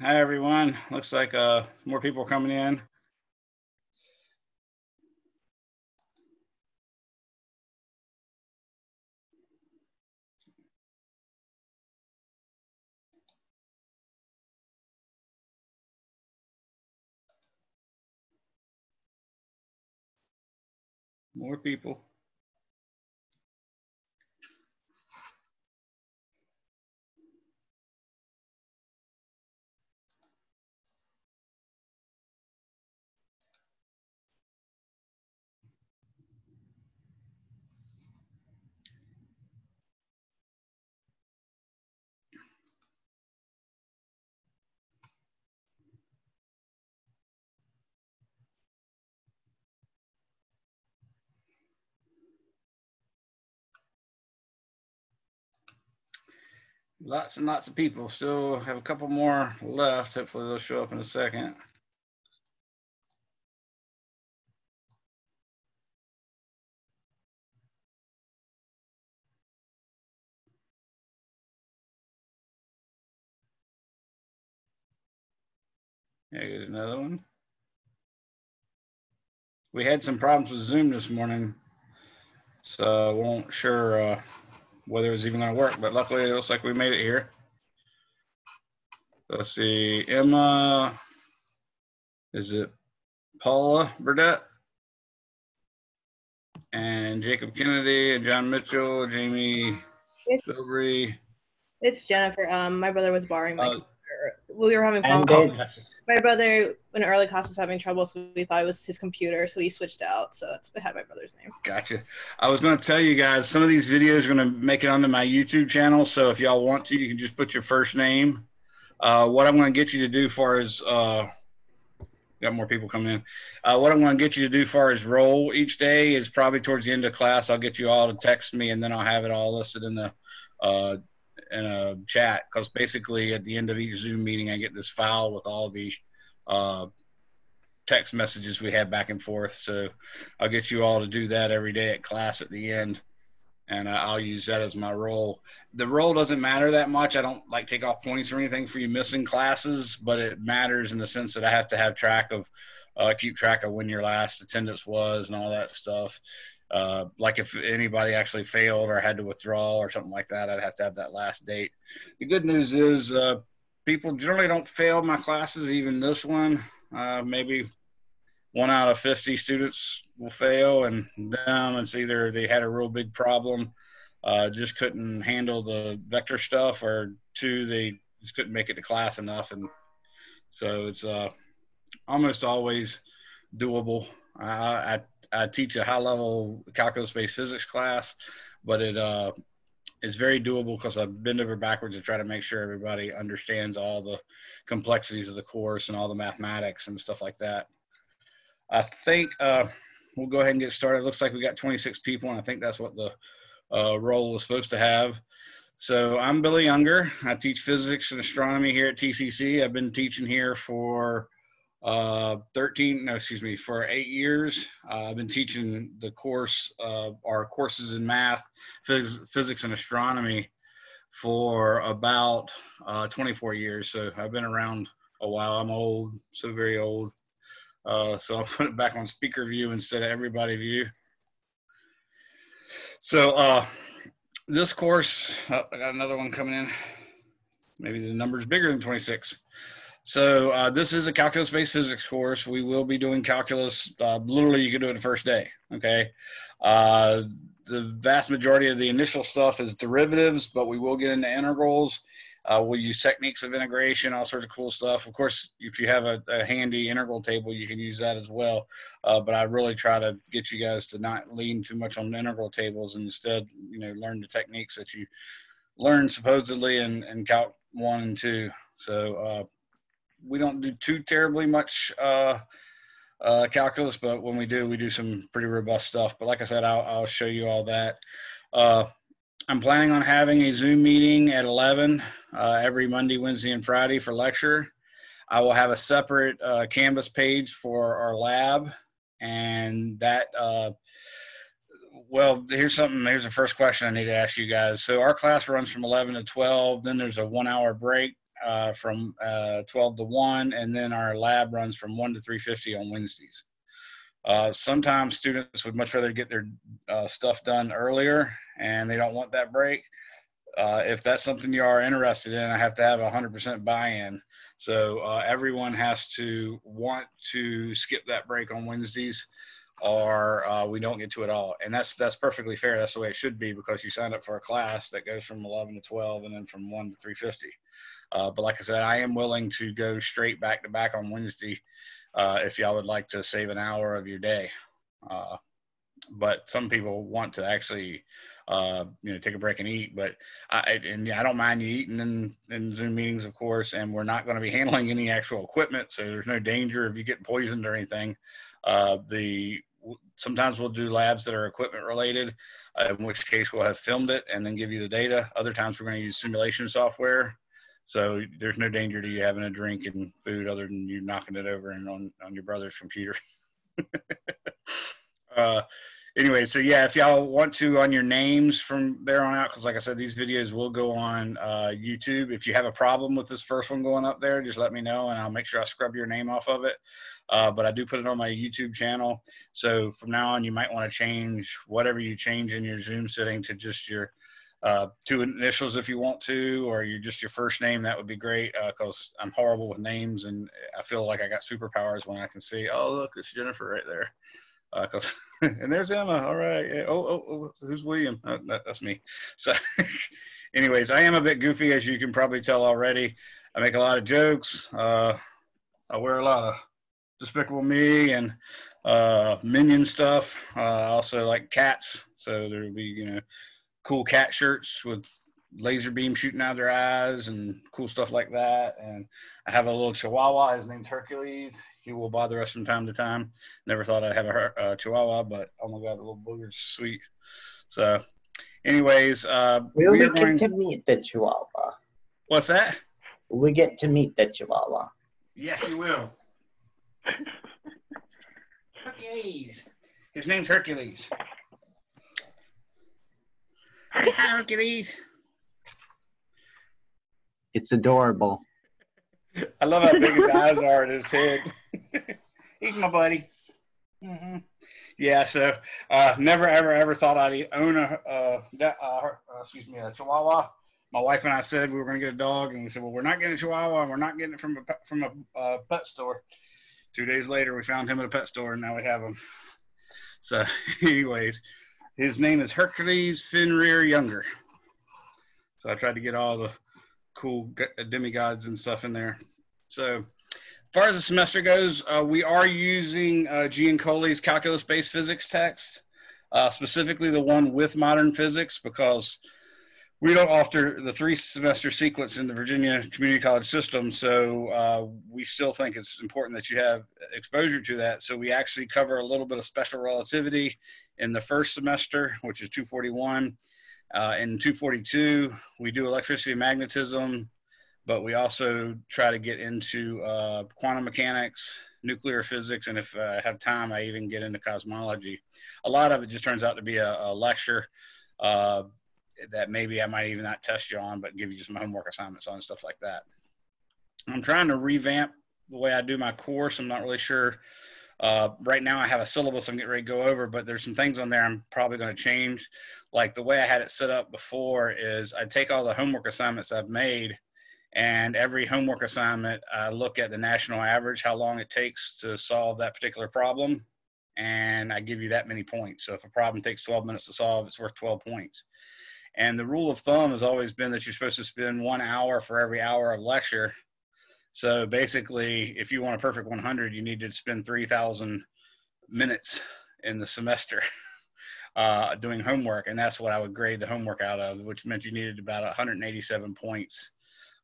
Hi, everyone. Looks like uh, more people coming in. More people. Lots and lots of people. Still have a couple more left. Hopefully they'll show up in a second. Yeah, here's another one. We had some problems with Zoom this morning, so I won't sure uh, whether it was even going to work, but luckily it looks like we made it here. Let's see, Emma, is it Paula Burdett? And Jacob Kennedy and John Mitchell, Jamie It's, Filbury. it's Jennifer. Um, my brother was borrowing my Uh. We were having And problems. My brother in early class was having trouble, so we thought it was his computer, so he switched out. So that's what had my brother's name. Gotcha. I was going to tell you guys some of these videos are going to make it onto my YouTube channel. So if y'all want to, you can just put your first name. Uh, what I'm going to get you to do far as uh, got more people coming in. Uh, what I'm going to get you to do far as roll each day is probably towards the end of class. I'll get you all to text me, and then I'll have it all listed in the uh, in a chat. Because basically, at the end of each Zoom meeting, I get this file with all the uh, text messages we have back and forth. So I'll get you all to do that every day at class at the end, and uh, I'll use that as my roll. The roll doesn't matter that much. I don't like take off points or anything for you missing classes, but it matters in the sense that I have to have track of, uh, keep track of when your last attendance was and all that stuff. Uh, like if anybody actually failed or had to withdraw or something like that, I'd have to have that last date. The good news is uh, people generally don't fail my classes, even this one. Uh, maybe one out of 50 students will fail and them it's either they had a real big problem uh, just couldn't handle the vector stuff or two they just couldn't make it to class enough and so it's uh, almost always doable I, I, I teach a high level calculus based physics class but it uh, is very doable because I bend over backwards to try to make sure everybody understands all the complexities of the course and all the mathematics and stuff like that I think uh, we'll go ahead and get started. It looks like we got 26 people, and I think that's what the uh, roll is supposed to have. So I'm Billy Younger. I teach physics and astronomy here at TCC. I've been teaching here for uh, 13, no, excuse me, for eight years. Uh, I've been teaching the course, uh, our courses in math, phys- physics, and astronomy for about uh, 24 years. So I've been around a while. I'm old, so very old. Uh, so I'll put it back on speaker view instead of everybody view. So uh, this course, oh, I got another one coming in. Maybe the number's bigger than 26. So uh, this is a calculus-based physics course. We will be doing calculus. Uh, literally, you can do it the first day. Okay. Uh, the vast majority of the initial stuff is derivatives, but we will get into integrals. Uh, we'll use techniques of integration, all sorts of cool stuff. Of course, if you have a, a handy integral table, you can use that as well. Uh, but I really try to get you guys to not lean too much on integral tables and instead, you know, learn the techniques that you learned supposedly in, in Calc 1 and 2. So uh, we don't do too terribly much uh, uh, calculus, but when we do, we do some pretty robust stuff. But like I said, I'll, I'll show you all that. Uh, I'm planning on having a Zoom meeting at 11 uh, every Monday, Wednesday, and Friday for lecture. I will have a separate uh, Canvas page for our lab, and that. Uh, well, here's something. Here's the first question I need to ask you guys. So our class runs from 11 to 12. Then there's a one-hour break uh, from uh, 12 to 1, and then our lab runs from 1 to 3.50 on Wednesdays. Uh, sometimes students would much rather get their uh, stuff done earlier, and they don't want that break. Uh, if that's something you are interested in, I have to have 100% buy-in. So uh, everyone has to want to skip that break on Wednesdays or uh, we don't get to it all. And that's that's perfectly fair. That's the way it should be because you signed up for a class that goes from 11 to 12 and then from 1 to 350. Uh, but like I said, I am willing to go straight back to back on Wednesday uh, if y'all would like to save an hour of your day. Uh, but some people want to actually, uh, you know, take a break and eat. But I and yeah, I don't mind you eating in, in Zoom meetings, of course. And we're not going to be handling any actual equipment, so there's no danger of you getting poisoned or anything. Uh, the sometimes we'll do labs that are equipment related, uh, in which case we'll have filmed it and then give you the data. Other times we're going to use simulation software. So there's no danger to you having a drink and food other than you knocking it over and on, on your brother's computer. uh, anyway, so yeah, if y'all want to on your names from there on out, because like I said, these videos will go on uh, YouTube. If you have a problem with this first one going up there, just let me know and I'll make sure I scrub your name off of it uh, but I do put it on my YouTube channel. So from now on, you might want to change whatever you change in your Zoom setting to just your uh, two initials if you want to, or you just your first name. That would be great because uh, I'm horrible with names, and I feel like I got superpowers when I can see, oh look, it's Jennifer right there. Uh, and there's Emma. All right. Oh, oh, oh, who's William? Uh, that, that's me. So, anyways, I am a bit goofy, as you can probably tell already. I make a lot of jokes. Uh, I wear a lot of Despicable Me and uh, Minion stuff. Uh, also like cats, so there will be you know cool cat shirts with laser beam shooting out of their eyes and cool stuff like that. And I have a little Chihuahua. His name's Hercules. He will bother us from time to time. Never thought I'd have a, a Chihuahua, but oh my god, the little booger's sweet. So, anyways, uh, we'll we get going... to meet the Chihuahua. What's that? We get to meet the Chihuahua. Yes, you will. Hercules. His name's Hercules. Hercules. It's adorable. I love how big his eyes are in his head. He's my buddy. Mm-hmm. Yeah, so uh, never, ever, ever thought I'd own a, uh, uh, uh, excuse me, a Chihuahua. My wife and I said we were going to get a dog, and we said, well, we're not getting a Chihuahua, and we're not getting it from a from a uh, pet store. Two days later, we found him at a pet store, and now we have him. So, anyways, his name is Hercules Fenrir Younger. So I tried to get all the cool demigods and stuff in there. So, as far as the semester goes, uh, we are using uh, Giancoli's calculus-based physics text, uh, specifically the one with modern physics, because we don't offer the three semester sequence in the Virginia Community College system, so uh, we still think it's important that you have exposure to that. So we actually cover a little bit of special relativity in the first semester, which is 241. Uh, in 242, we do electricity and magnetism, but we also try to get into uh, quantum mechanics, nuclear physics, and if I have time, I even get into cosmology. A lot of it just turns out to be a, a lecture. Uh, that maybe I might even not test you on, but give you just some homework assignments on and stuff like that. I'm trying to revamp the way I do my course. I'm not really sure. Uh, right now, I have a syllabus I'm getting ready to go over, but there's some things on there I'm probably going to change. Like the way I had it set up before is I take all the homework assignments I've made, and every homework assignment, I look at the national average, how long it takes to solve that particular problem, and I give you that many points. So if a problem takes 12 minutes to solve, it's worth 12 points. And the rule of thumb has always been that you're supposed to spend one hour for every hour of lecture. So basically, if you want a perfect 100, you need to spend 3,000 minutes in the semester uh, doing homework. And that's what I would grade the homework out of, which meant you needed about 187 points,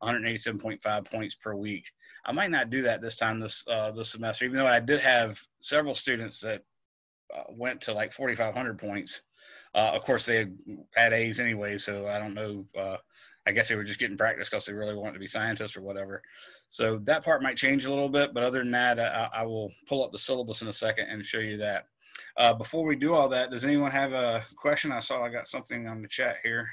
187.5 points per week. I might not do that this time this uh, this semester, even though I did have several students that uh, went to like 4,500 points. Uh, of course, they had, A's anyway, so I don't know. Uh, I guess they were just getting practice because they really wanted to be scientists or whatever. So that part might change a little bit, but other than that, I, I will pull up the syllabus in a second and show you that. Uh, before we do all that, does anyone have a question? I saw I got something on the chat here.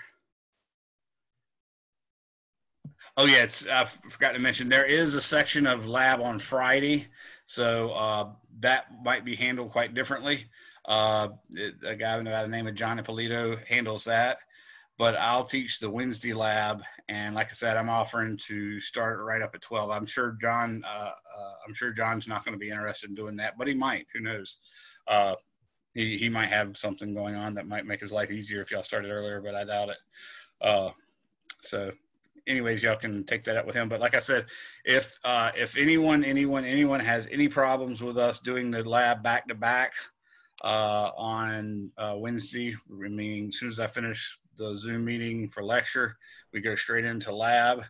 Oh yeah, it's I forgot to mention there is a section of lab on Friday, so uh, that might be handled quite differently. Uh, a guy by the name of John Ippolito handles that, but I'll teach the Wednesday lab, and like I said, I'm offering to start right up at 12. I'm sure John, uh, uh I'm sure John's not going to be interested in doing that, but he might. Who knows? Uh, he he might have something going on that might make his life easier if y'all started earlier, but I doubt it. Uh, so anyways, y'all can take that up with him. But like I said, if uh, if anyone, anyone, anyone has any problems with us doing the lab back to back uh, on uh, Wednesday, meaning as soon as I finish the Zoom meeting for lecture, we go straight into lab.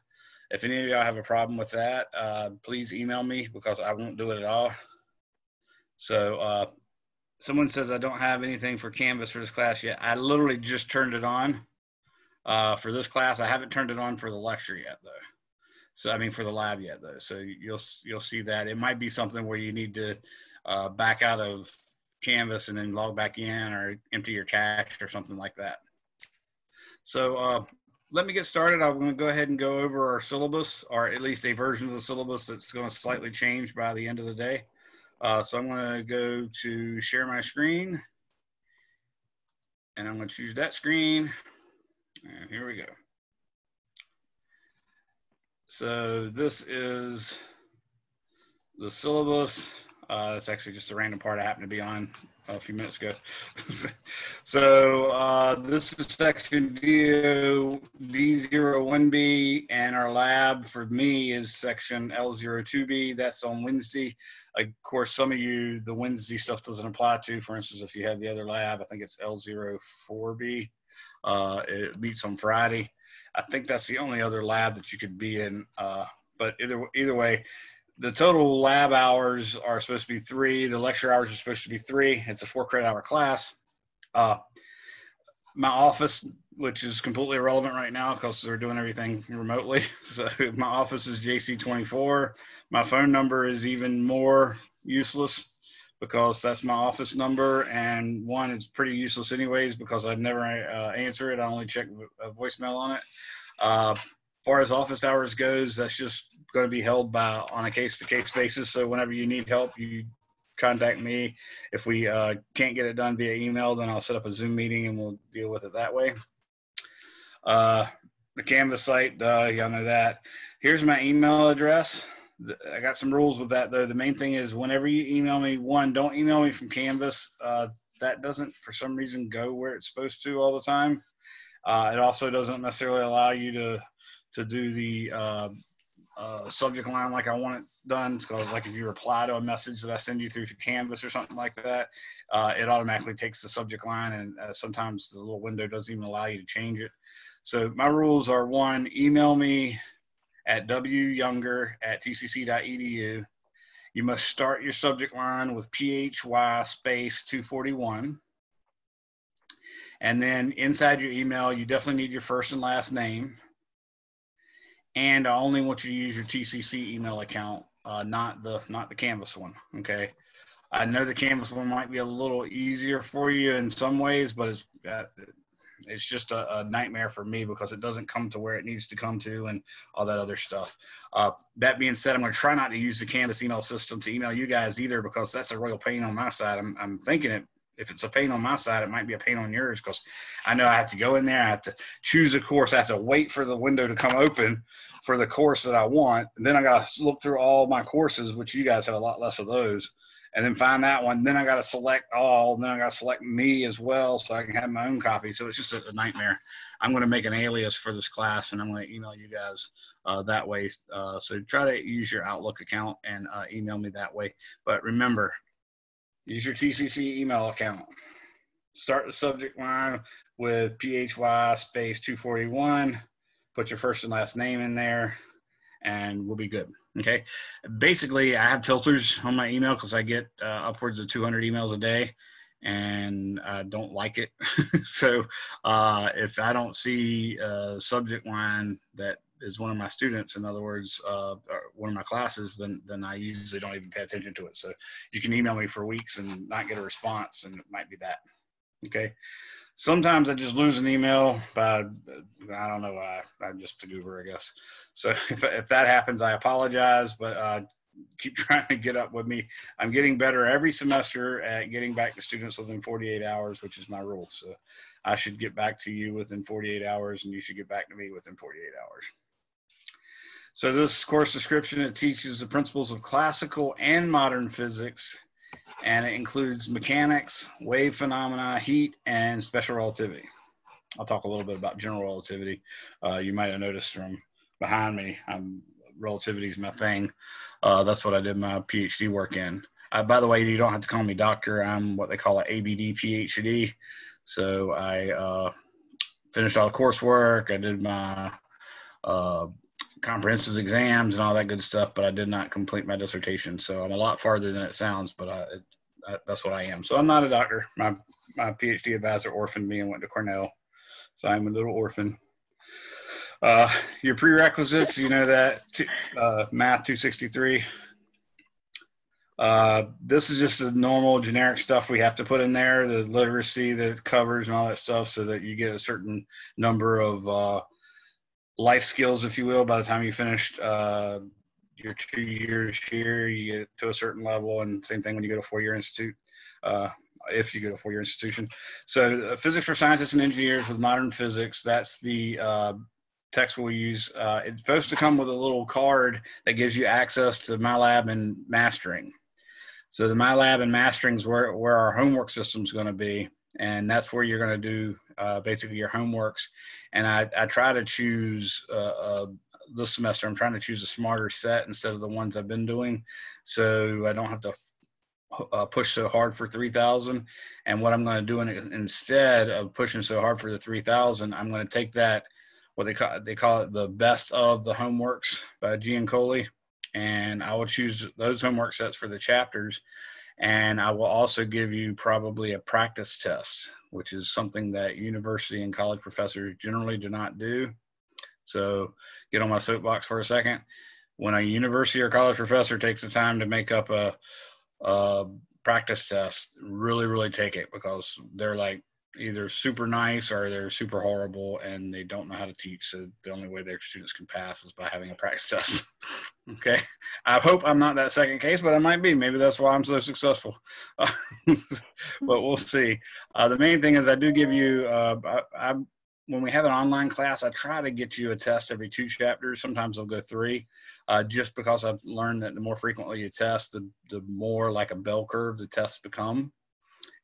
If any of y'all have a problem with that, uh, please email me because I won't do it at all. So uh, someone says I don't have anything for Canvas for this class yet. I literally just turned it on uh, for this class. I haven't turned it on for the lecture yet, though. So I mean, for the lab yet, though. So you'll you'll see that it might be something where you need to uh, back out of Canvas and then log back in, or empty your cache, or something like that. So uh, let me get started. I'm going to go ahead and go over our syllabus, or at least a version of the syllabus that's going to slightly change by the end of the day. Uh, so I'm going to go to share my screen, and I'm going to choose that screen. And here we go. So this is the syllabus. Uh, that's actually just a random part I happened to be on a few minutes ago. so uh, this is section D, D01B, and our lab for me is section L02B. That's on Wednesday. Of course, some of you, the Wednesday stuff doesn't apply to. For instance, if you have the other lab, I think it's L04B. Uh, it meets on Friday. I think that's the only other lab that you could be in. Uh, but either either way, the total lab hours are supposed to be three. The lecture hours are supposed to be three. It's a four credit hour class. Uh, my office, which is completely irrelevant right now because they're doing everything remotely. So my office is JC24. My phone number is even more useless because that's my office number. And one, it's pretty useless anyways because I'd never uh, answer it. I only check a voicemail on it. Uh, far as office hours goes, that's just going to be held by on a case to case basis. So whenever you need help, you contact me. If we uh, can't get it done via email, then I'll set up a Zoom meeting and we'll deal with it that way. Uh, the Canvas site, uh, y'all know that. Here's my email address. I got some rules with that though. The main thing is whenever you email me, one, don't email me from Canvas. Uh, that doesn't, for some reason, go where it's supposed to all the time. Uh, it also doesn't necessarily allow you to to do the uh, subject line like I want it done. Because like if you reply to a message that I send you through Canvas or something like that, uh, it automatically takes the subject line, and uh, sometimes the little window doesn't even allow you to change it. So my rules are one, email me at wyounger at tcc.edu. You must start your subject line with PHY space 241. And then inside your email, you definitely need your first and last name. And I only want you to use your TCC email account, uh, not the not the Canvas one. Okay. I know the Canvas one might be a little easier for you in some ways, but it's uh, it's just a, a, nightmare for me because it doesn't come to where it needs to come to and all that other stuff. Uh, that being said, I'm going to try not to use the Canvas email system to email you guys either because that's a real pain on my side. I'm, I'm thinking it. If it's a pain on my side, it might be a pain on yours because I know I have to go in there. I have to choose a course. I have to wait for the window to come open for the course that I want. And then I got to look through all my courses, which you guys have a lot less of those and then find that one. Then I got to select all. Then I got to select me as well, so I can have my own copy. So it's just a, nightmare. I'm going to make an alias for this class, and I'm going to email you guys uh, that way. Uh, so try to use your Outlook account and uh, email me that way. But remember, use your TCC email account. Start the subject line with PHY space 241. Put your first and last name in there, and we'll be good. Okay. Basically, I have filters on my email because I get uh, upwards of 200 emails a day and I don't like it. so uh, if I don't see a subject line that is one of my students, in other words, uh, one of my classes, then then I usually don't even pay attention to it. So you can email me for weeks and not get a response, and it might be that. Okay. sometimes I just lose an email by I don't know why. I'm just a goober, I guess. So if, if that happens, I apologize, but uh, keep trying to get up with me. I'm getting better every semester at getting back to students within 48 hours, which is my rule. So I should get back to you within 48 hours, and you should get back to me within 48 hours. So this course description, it teaches the principles of classical and modern physics, and it includes mechanics, wave phenomena, heat, and special relativity. I'll talk a little bit about general relativity. Uh, you might have noticed from behind me, I'm, relativity is my thing. Uh, that's what I did my PhD work in. Uh, by the way, you don't have to call me doctor. I'm what they call an ABD PhD. So I uh, finished all the coursework. I did my uh, comprehensive exams and all that good stuff, but I did not complete my dissertation. So I'm a lot farther than it sounds, but I, I, that's what I am. So I'm not a doctor. My my PhD advisor orphaned me and went to Cornell, so I'm a little orphan. Uh, your prerequisites, you know that uh, math 263. Uh, this is just the normal generic stuff we have to put in there, the literacy that it covers and all that stuff, so that you get a certain number of uh, life skills, if you will, by the time you finished uh, your two years here, you get to a certain level, and same thing when you go to four-year institute, uh, if you go to four-year institution. So, uh, physics for scientists and engineers with modern physics. That's the uh, text we'll use. Uh, it's supposed to come with a little card that gives you access to MyLab and Mastering. So the MyLab and Mastering is where, where our homework system is going to be and that's where you're going to do uh, basically your homeworks. And I, I try to choose uh, uh, this semester. I'm trying to choose a smarter set instead of the ones I've been doing, so I don't have to uh, push so hard for 3,000. And what I'm going to do in, instead of pushing so hard for the 3,000, I'm going to take that what they call they call it the best of the homeworks by Giancoli, and I will choose those homework sets for the chapters and I will also give you probably a practice test, which is something that university and college professors generally do not do. So get on my soapbox for a second. When a university or college professor takes the time to make up a, a practice test, really, really take it because they're like either super nice or they're super horrible and they don't know how to teach. So the only way their students can pass is by having a practice test. okay. I hope I'm not that second case, but I might be. Maybe that's why I'm so successful. but we'll see. Uh, the main thing is I do give you, uh, I, I, when we have an online class, I try to get you a test every two chapters. Sometimes I'll go three, uh, just because I've learned that the more frequently you test, the, the more like a bell curve the tests become.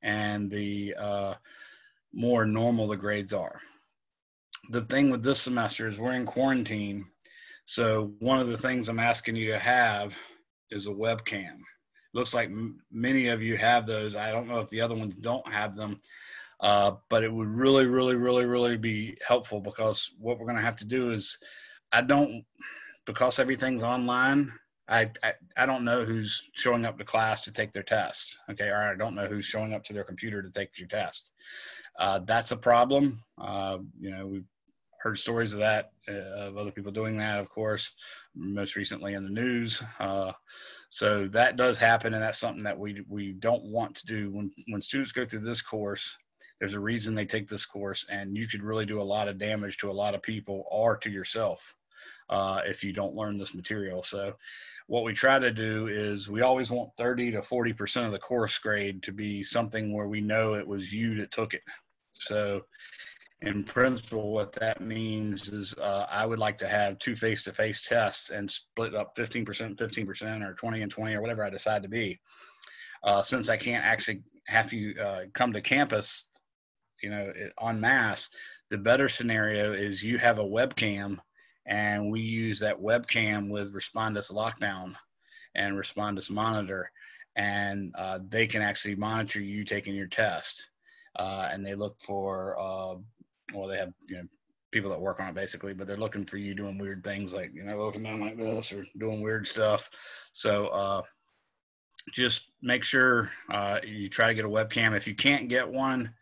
And the, uh, more normal the grades are. The thing with this semester is we're in quarantine. So one of the things I'm asking you to have is a webcam. Looks like many of you have those. I don't know if the other ones don't have them, uh, but it would really, really, really, really be helpful because what we're going to have to do is, I don't, because everything's online. I, I, I don't know who's showing up to class to take their test. Okay, or I don't know who's showing up to their computer to take your test. Uh, that's a problem. Uh, you know, we've heard stories of that, uh, of other people doing that, of course, most recently in the news. Uh, so that does happen, and that's something that we we don't want to do. When when students go through this course, there's a reason they take this course, and you could really do a lot of damage to a lot of people or to yourself. Uh, if you don't learn this material. So, what we try to do is we always want 30 to 40% of the course grade to be something where we know it was you that took it. So, in principle, what that means is uh, I would like to have two face to face tests and split up 15%, 15%, or 20 and 20, or whatever I decide to be. Uh, since I can't actually have you uh, come to campus, you know, en masse, the better scenario is you have a webcam and we use that webcam with Respondus Lockdown and Respondus Monitor, and uh, they can actually monitor you taking your test uh, and they look for uh, well, they have you know people that work on it basically, but they're looking for you doing weird things like you know looking down like this or doing weird stuff. So uh, just make sure uh, you try to get a webcam. If you can't get one,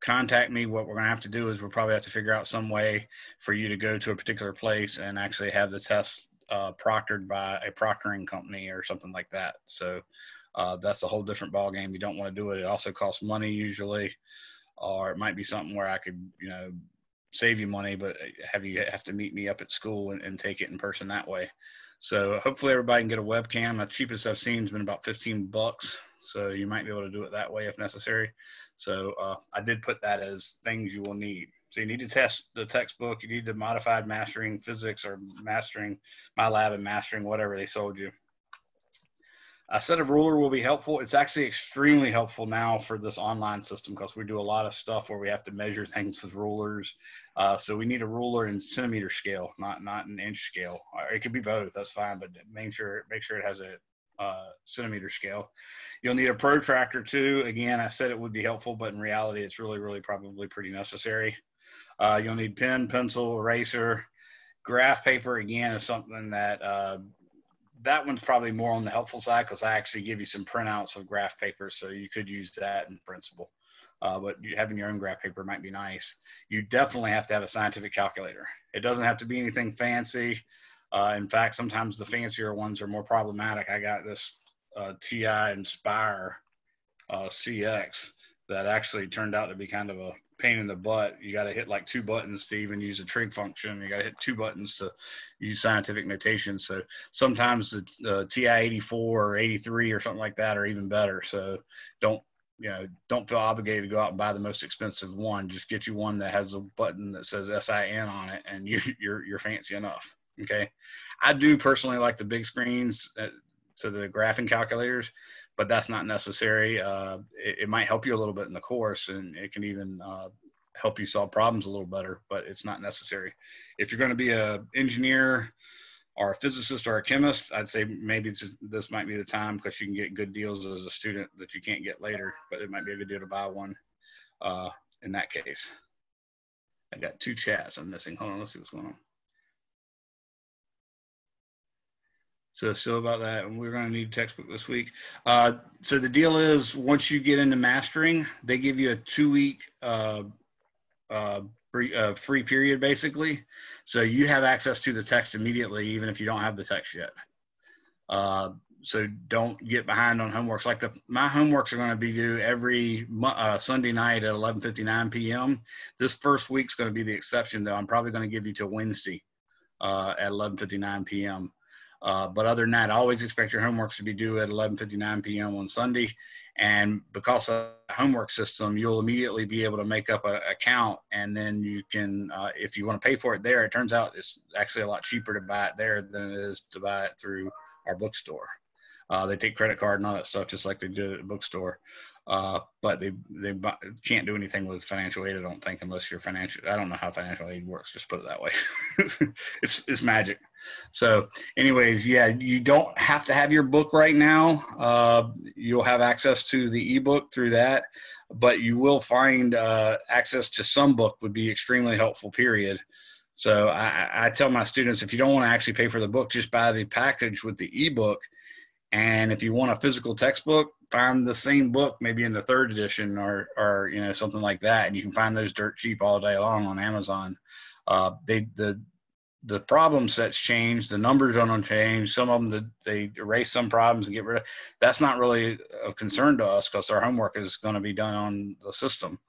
contact me. What we're going to have to do is we'll probably have to figure out some way for you to go to a particular place and actually have the test uh, proctored by a proctoring company or something like that. So uh, that's a whole different ball game. You don't want to do it. It also costs money usually. or it might be something where I could, you know, save you money, but have you have to meet me up at school and, and take it in person that way. So hopefully everybody can get a webcam. The cheapest I've seen has been about 15 bucks. So you might be able to do it that way if necessary. So uh, I did put that as things you will need. So you need to test the textbook. You need the modified mastering physics or mastering my lab and mastering whatever they sold you. A set of ruler will be helpful. It's actually extremely helpful now for this online system because we do a lot of stuff where we have to measure things with rulers. Uh, so we need a ruler in centimeter scale, not not an inch scale. It could be both. That's fine, but make sure make sure it has a uh, centimeter scale. You'll need a protractor too. Again, I said it would be helpful, but in reality, it's really really probably pretty necessary. Uh, you'll need pen, pencil, eraser, graph paper. Again, is something that uh, that one's probably more on the helpful side because I actually give you some printouts of graph paper, so you could use that in principle. Uh, but having your own graph paper might be nice. You definitely have to have a scientific calculator. It doesn't have to be anything fancy. Uh, in fact, sometimes the fancier ones are more problematic. I got this uh, TI Nspire uh, CX that actually turned out to be kind of a pain in the butt. You got to hit like two buttons to even use a trig function. You got to hit two buttons to use scientific notation. So sometimes the uh, TI 84 or 83 or something like that are even better. So don't you know don't feel obligated to go out and buy the most expensive one. Just get you one that has a button that says SIN on it, and you, you're you're fancy enough. Okay, I do personally like the big screens. Uh, so the graphing calculators but that's not necessary. Uh, it, it, might help you a little bit in the course, and it can even uh, help you solve problems a little better, but it's not necessary. If you're going to be a engineer or a physicist or a chemist, I'd say maybe this might be the time because you can get good deals as a student that you can't get later, but it might be a good deal to buy one uh, in that case. I got two chats I'm missing. Hold on, let's see what's going on. So still about that, and we're going to need a textbook this week. Uh, so the deal is, once you get into mastering, they give you a two-week uh, uh, free, uh, free period, basically. So you have access to the text immediately, even if you don't have the text yet. Uh, so don't get behind on homeworks. Like the my homeworks are going to be due every uh, Sunday night at 11:59 p.m. This first week's going to be the exception, though. I'm probably going to give you till Wednesday at 11:59 p.m. Uh, but other than that, always expect your homeworks to be due at 11:59 p.m. on Sunday, and because of the homework system, you'll immediately be able to make up an account, and then you can, uh, if you want to pay for it there, it turns out it's actually a lot cheaper to buy it there than it is to buy it through our bookstore. Uh, they take credit card and all that stuff just like they do at the bookstore. Uh, but they they can't do anything with financial aid. I don't think unless you're financial. I don't know how financial aid works. Just put it that way. it's it's magic. So, anyways, yeah, you don't have to have your book right now. Uh, you'll have access to the ebook through that, but you will find uh, access to some book would be extremely helpful. Period. So I, I tell my students if you don't want to actually pay for the book, just buy the package with the ebook and if you want a physical textbook, find the same book maybe in the third edition or or you know something like that, and you can find those dirt cheap all day long on Amazon. Uh, they the the problem sets change, the numbers don't change. Some of them the, they erase some problems and get rid of. That's not really of concern to us because our homework is going to be done on the system.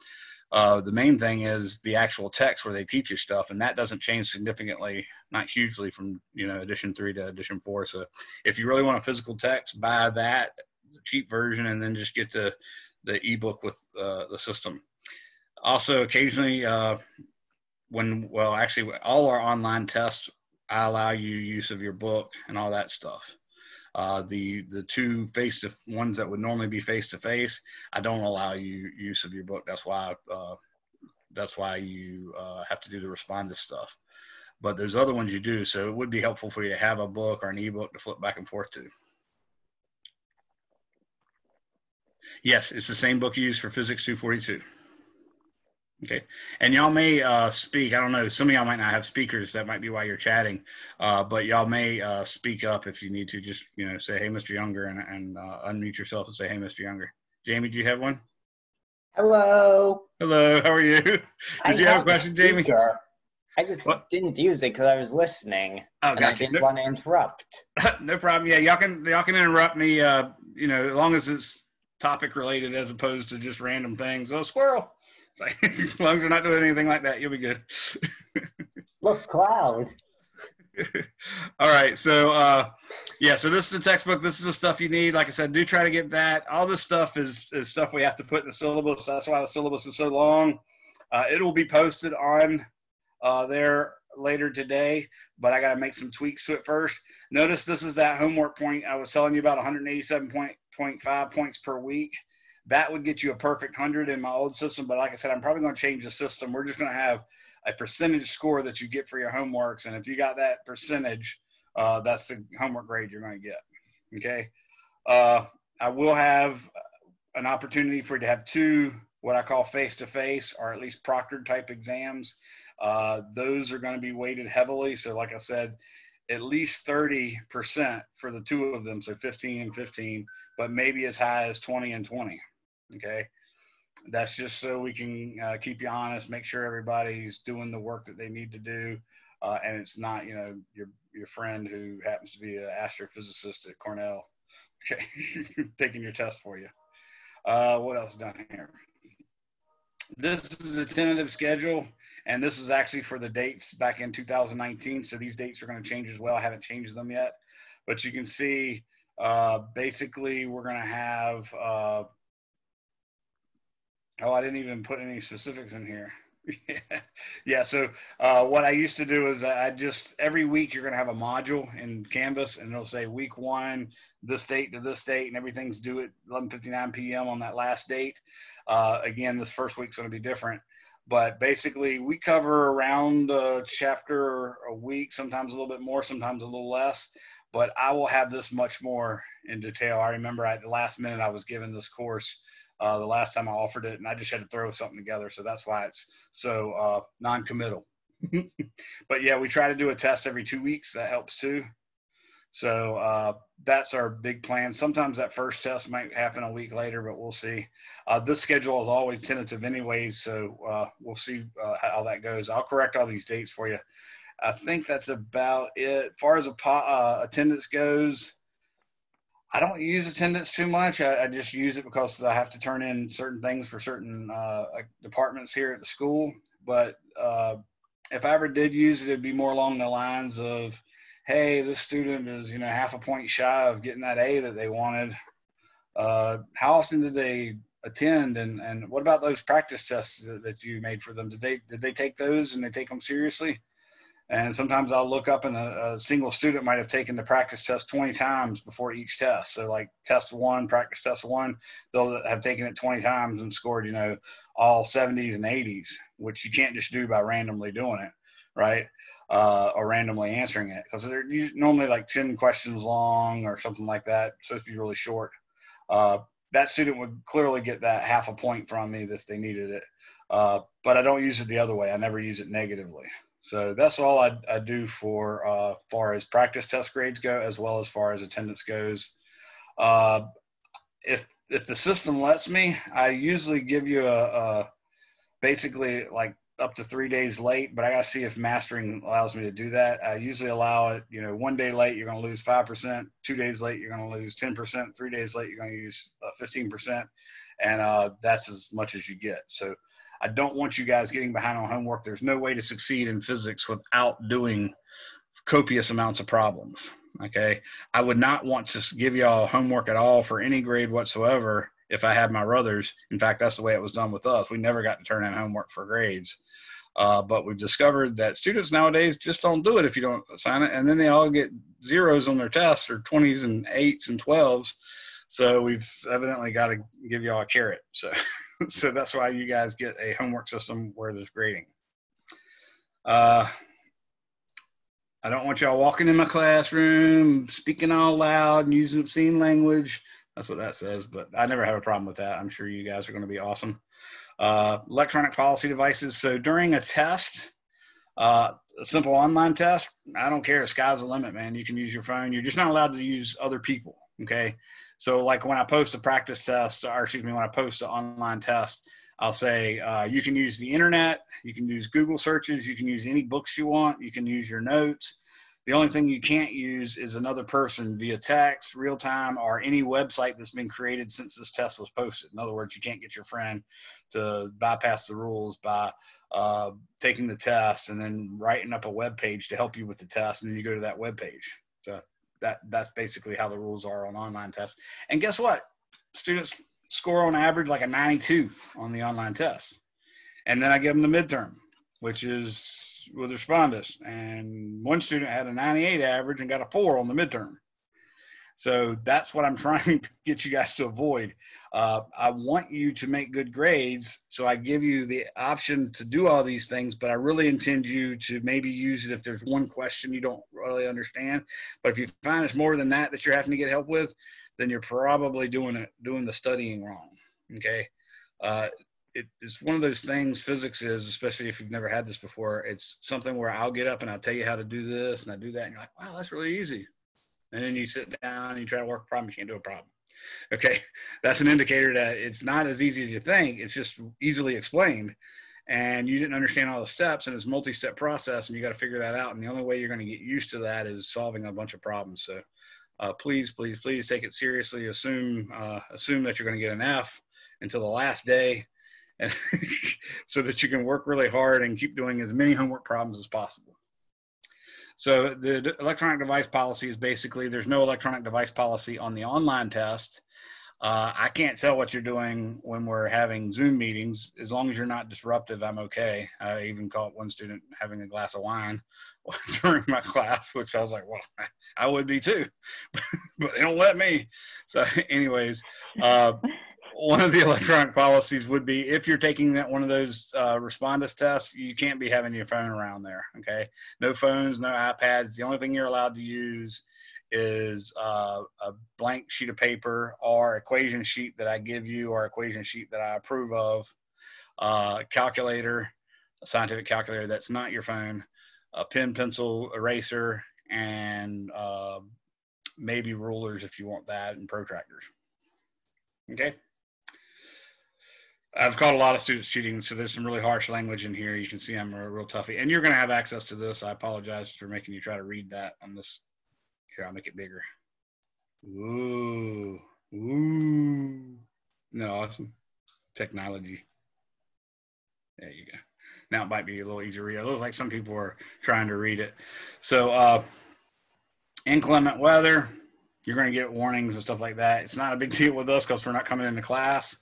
Uh, the main thing is the actual text where they teach you stuff, and that doesn't change significantly, not hugely from you know edition three to edition four. So if you really want a physical text, buy that cheap version, and then just get the the ebook with uh, the system. Also, occasionally, uh, when well, actually, all our online tests, I allow you use of your book and all that stuff. Uh, the the two face to ones that would normally be face to face, I don't allow you use of your book. That's why uh, that's why you uh, have to do the Respondus stuff. But there's other ones you do, so it would be helpful for you to have a book or an ebook to flip back and forth to. Yes, it's the same book you use for Physics 242. Okay. And y'all may uh, speak. I don't know. Some of y'all might not have speakers. That might be why you're chatting. Uh, but y'all may uh, speak up if you need to. Just you know, say, "Hey, Mr. Younger," and, and uh, unmute yourself and say, "Hey, Mr. Younger." Jamie, do you have one? Hello. Hello. How are you? Did I you have, a question, Jamie? I just what? didn't use it because I was listening. Oh, gotcha. I didn't no, want to interrupt. no problem. Yeah, y'all can y'all can interrupt me. Uh, you know, as long as it's topic related as opposed to just random things. Oh, squirrel. as long as you're not doing anything like that, you'll be good. Look, cloud. All right. So, uh, yeah, so this is the textbook. This is the stuff you need. Like I said, do try to get that. All this stuff is, is stuff we have to put in the syllabus. That's why the syllabus is so long. Uh, it will be posted on uh, there later today, but I got to make some tweaks to it first. Notice this is that homework point I was telling you about 187.5 points per week. That would get you a perfect 100 in my old system, but like I said, I'm probably going to change the system. We're just going to have a percentage score that you get for your homeworks, and if you got that percentage, uh, that's the homework grade you're going to get. Okay. Uh, I will have an opportunity for you to have two what I call face to face or at least proctored type exams. Uh, those are going to be weighted heavily. So, like I said, at least 30% for the two of them. So 15 and 15, but maybe as high as 20 and 20. Okay. That's just so we can uh, keep you honest, make sure everybody's doing the work that they need to do. Uh, and it's not, you know, your, your friend who happens to be an astrophysicist at Cornell, okay, taking your test for you. Uh, what else down here? This is a tentative schedule, and this is actually for the dates back in 2019. So these dates are going to change as well. I haven't changed them yet, but you can see uh, basically we're going to have. Uh, oh, I didn't even put any specifics in here. yeah. So uh, what I used to do is I just every week you're going to have a module in Canvas, and it'll say week one, this date to this date, and everything's due at 11:59 p.m. on that last date. Uh, again, this first week's going to be different, but basically we cover around a chapter a week, sometimes a little bit more, sometimes a little less. But I will have this much more in detail. I remember at the last minute I was given this course uh, the last time I offered it, and I just had to throw something together. So that's why it's so uh, non-committal. but yeah, we try to do a test every two weeks. That helps too. So uh, that's our big plan. Sometimes that first test might happen a week later, but we'll see. Uh, this schedule is always tentative anyways, so uh, we'll see uh, how that goes. I'll correct all these dates for you. I think that's about it. As far as uh, attendance goes, I don't use attendance too much. I, I, just use it because I have to turn in certain things for certain uh, departments here at the school. But if I ever did use it, it'd be more along the lines of hey, this student is, you know, half a point shy of getting that A that they wanted. Uh, how often did they attend? And, and what about those practice tests that, that you made for them? Did they, did they take those and they take them seriously? And sometimes I'll look up and a, a, single student might have taken the practice test 20 times before each test. So like test one, practice test one, they'll have taken it 20 times and scored, you know, all 70s and 80s, which you can't just do by randomly doing it, right? uh, or randomly answering it because they're normally like 10 questions long or something like that. It's supposed to be really short. Uh, that student would clearly get that half a point from me if they needed it. Uh, but I don't use it the other way. I never use it negatively. So that's all I, I do for uh, far as practice test grades go, as well as far as attendance goes. Uh, if if the system lets me, I usually give you a, a basically like up to three days late, but I got to see if mastering allows me to do that. I usually allow it, you know, one day late, you're going to lose 5%, two days late, you're going to lose 10%, three days late, you're going to use uh, 15%. And uh, that's as much as you get. So I don't want you guys getting behind on homework. There's no way to succeed in physics without doing copious amounts of problems. Okay. I would not want to give y'all homework at all for any grade whatsoever if I had my brothers. In fact, that's the way it was done with us. We never got to turn in homework for grades. Uh, but we've discovered that students nowadays just don't do it if you don't assign it, and then they all get zeros on their tests or 20s and 8s and 12s. So we've evidently got to give y'all a carrot. So, so that's why you guys get a homework system where there's grading. Uh, I don't want y'all walking in my classroom, speaking all loud and using obscene language. That's what that says, but I never have a problem with that. I'm sure you guys are going to be awesome. Uh, electronic policy devices. So during a test, uh, a simple online test, I don't care. Sky's the limit, man. You can use your phone. You're just not allowed to use other people. Okay. So like when I post a practice test, or excuse me, when I post an online test, I'll say uh, you can use the internet, you can use Google searches, you can use any books you want, you can use your notes. The only thing you can't use is another person via text, real time, or any website that's been created since this test was posted. In other words, you can't get your friend to bypass the rules by uh, taking the test and then writing up a web page to help you with the test, and then you go to that web page. So that that's basically how the rules are on online tests. And guess what? Students score on average like a 92 on the online test, and then I give them the midterm, which is with Respondus, and one student had a 98 average and got a four on the midterm. So that's what I'm trying to get you guys to avoid. Uh, I want you to make good grades, so I give you the option to do all these things, but I really intend you to maybe use it if there's one question you don't really understand. But if you find it's more than that that you're having to get help with, then you're probably doing it doing the studying wrong. Okay. Uh, it, it's one of those things physics is especially if you've never had this before it's something where i'll get up and i'll tell you how to do this and i do that and you're like wow that's really easy and then you sit down and you try to work a problem you can't do a problem. Okay? That's an indicator that it's not as easy as you think. It's just easily explained. And you didn't understand all the steps and it's multi-step process and you got to figure that out. And the only way you're going to get used to that is solving a bunch of problems. So uh, please please please take it seriously. Assume uh, assume that you're going to get an f until the last day so that you can work really hard and keep doing as many homework problems as possible. So the electronic device policy is basically there's no electronic device policy on the online test. Uh, I can't tell what you're doing when we're having Zoom meetings. As long as you're not disruptive, I'm okay. I even caught one student having a glass of wine during my class, which I was like, well, I would be too, but they don't let me. So, anyways, uh, one of the electronic policies would be if you're taking that one of those uh, Respondus tests, you can't be having your phone around there. Okay, no phones, no iPads. The only thing you're allowed to use is uh, a blank sheet of paper or equation sheet that I give you or equation sheet that I approve of, uh, calculator, a scientific calculator that's not your phone, a pen, pencil, eraser, and uh, maybe rulers if you want that, and protractors. Okay. I've caught a lot of students cheating, so there's some really harsh language in here. You can see I'm a real toughie, and you're going to have access to this. I apologize for making you try to read that on this. Here, I'll make it bigger. Ooh, ooh, no, awesome technology. There you go. Now it might be a little easier to read. It looks like some people are trying to read it. So, uh, inclement weather, you're going to get warnings and stuff like that. It's not a big deal with us because we're not coming into class.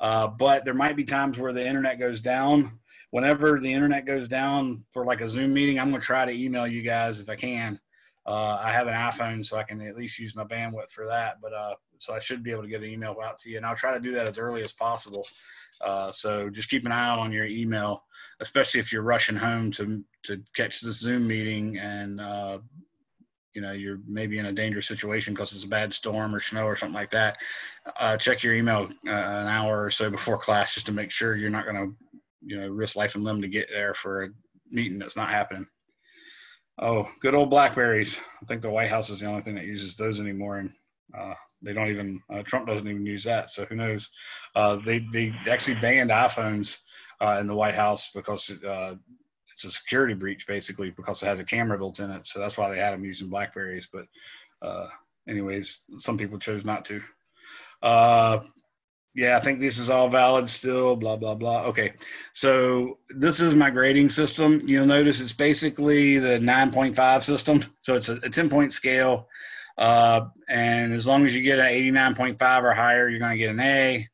Uh, but there might be times where the internet goes down. Whenever the internet goes down for like a Zoom meeting, I'm going to try to email you guys if I can. Uh, I have an iPhone, so I can at least use my bandwidth for that. But uh, so I should be able to get an email out to you, and I'll try to do that as early as possible. Uh, so just keep an eye out on your email, especially if you're rushing home to to catch this Zoom meeting and uh, you know you're maybe in a dangerous situation because it's a bad storm or snow or something like that uh, check your email uh, an hour or so before class just to make sure you're not going to you know risk life and limb to get there for a meeting that's not happening. Oh good old blackberries. I think the white house is the only thing that uses those anymore and uh, they don't even uh, trump doesn't even use that so who knows? Uh, they, they actually banned iphones uh, in the white house because it's a security breach basically because it has a camera built in it. So that's why they had them using Blackberries. But uh, anyways, some people chose not to. Uh, yeah, I think this is all valid still, blah, blah, blah. Okay, so this is my grading system. You'll notice it's basically the 9.5 system. So it's a, a 10 point scale. Uh, and as long as you get an 89.5 or higher, you're going to get an A.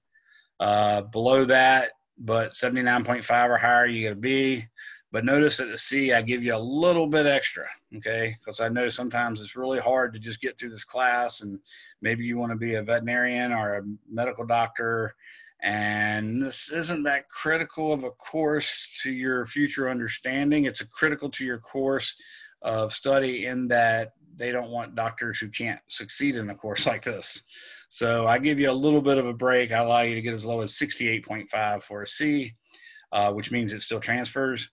Uh, below that, but 79.5 or higher, you get a B. But notice at the C, I give you a little bit extra, okay? Because I know sometimes it's really hard to just get through this class, and maybe you want to be a veterinarian or a medical doctor, and this isn't that critical of a course to your future understanding. It's a critical to your course of study in that they don't want doctors who can't succeed in a course like this. So I give you a little bit of a break. I allow you to get as low as 68.5 for a C, uh, which means it still transfers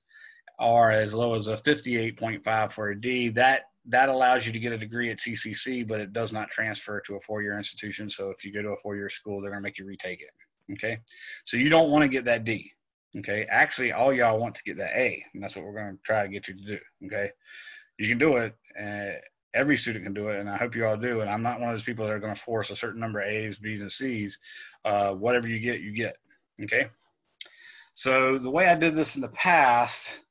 or as low as a 58.5 for a D. That that allows you to get a degree at TCC, but it does not transfer to a four-year institution. So if you go to a four-year school, they're going to make you retake it. Okay, so you don't want to get that D. Okay, actually, all y'all want to get that A, and that's what we're going to try to get you to do. Okay, you can do it. Uh, every student can do it, and I hope you all do. And I'm not one of those people that are going to force a certain number of A's, B's, and C's. Uh, whatever you get, you get. Okay. So the way I did this in the past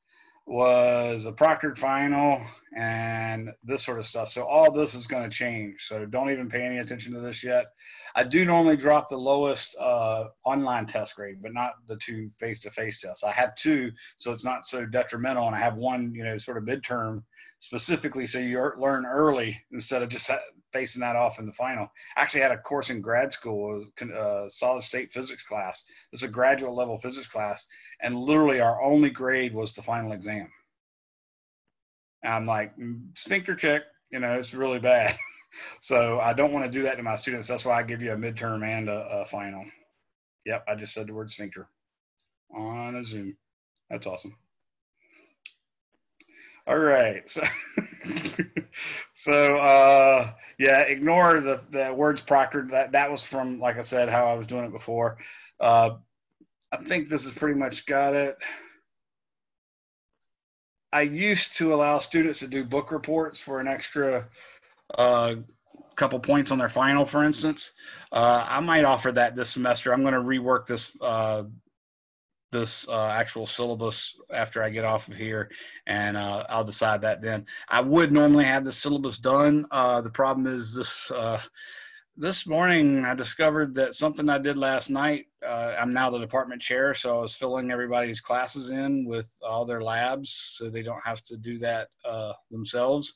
was a proctored final and this sort of stuff. So all this is going to change. So don't even pay any attention to this yet. I do normally drop the lowest uh, online test grade, but not the two face-to-face tests. I have two, so it's not so detrimental, and I have one, you know, sort of midterm specifically so you learn early instead of just facing that off in the final. I actually had a course in grad school, a uh, solid state physics class. It's a graduate level physics class, and literally our only grade was the final exam. And I'm like, mm, sphincter check, you know, it's really bad. so I don't want to do that to my students. That's why I give you a midterm and a, a final. Yep, I just said the word sphincter on a Zoom. That's awesome. All right. So, so uh, yeah, ignore the, the words proctored. That, that was from, like I said, how I was doing it before. Uh, I think this has pretty much got it. I used to allow students to do book reports for an extra uh, couple points on their final, for instance. Uh, I might offer that this semester. I'm going to rework this uh, this uh, actual syllabus after I get off of here, and uh, I'll decide that then. I would normally have the syllabus done. Uh, the problem is this. Uh, this morning, I discovered that something I did last night. Uh, I'm now the department chair, so I was filling everybody's classes in with all their labs, so they don't have to do that uh, themselves.